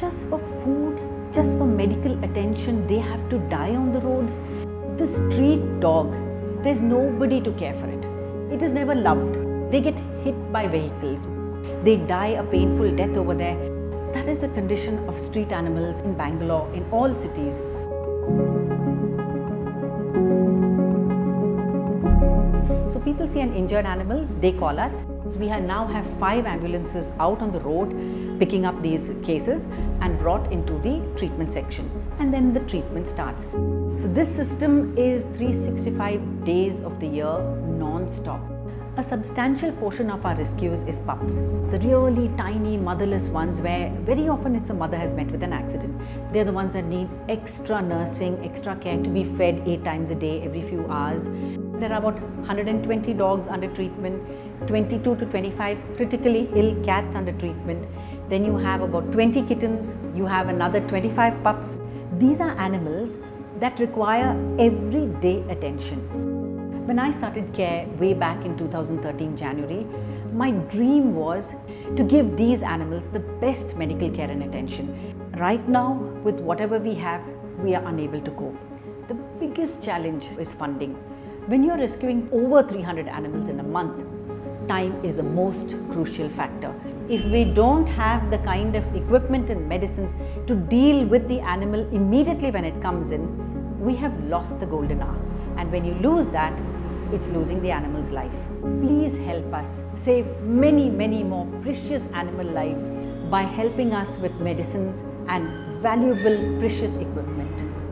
just for food, just for medical attention, they have to die on the roads. The street dog, there's nobody to care for it. It is never loved. They get hit by vehicles. They die a painful death over there. That is the condition of street animals in Bangalore, in all cities. So people see an injured animal, they call us. We now have five ambulances out on the road picking up these cases and brought into the treatment section. And then the treatment starts. So this system is 365 days of the year non-stop. A substantial portion of our rescues is pups. The really tiny motherless ones where very often it's a mother has met with an accident. They're the ones that need extra nursing, extra care to be fed eight times a day every few hours. There are about 120 dogs under treatment, 22 to 25 critically ill cats under treatment. Then you have about 20 kittens, you have another 25 pups. These are animals that require everyday attention. When I started care way back in 2013 January, my dream was to give these animals the best medical care and attention. Right now, with whatever we have, we are unable to cope. The biggest challenge is funding. When you're rescuing over 300 animals in a month, time is the most crucial factor. If we don't have the kind of equipment and medicines to deal with the animal immediately when it comes in, we have lost the golden hour. And when you lose that, it's losing the animal's life. Please help us save many, many more precious animal lives by helping us with medicines and valuable, precious equipment.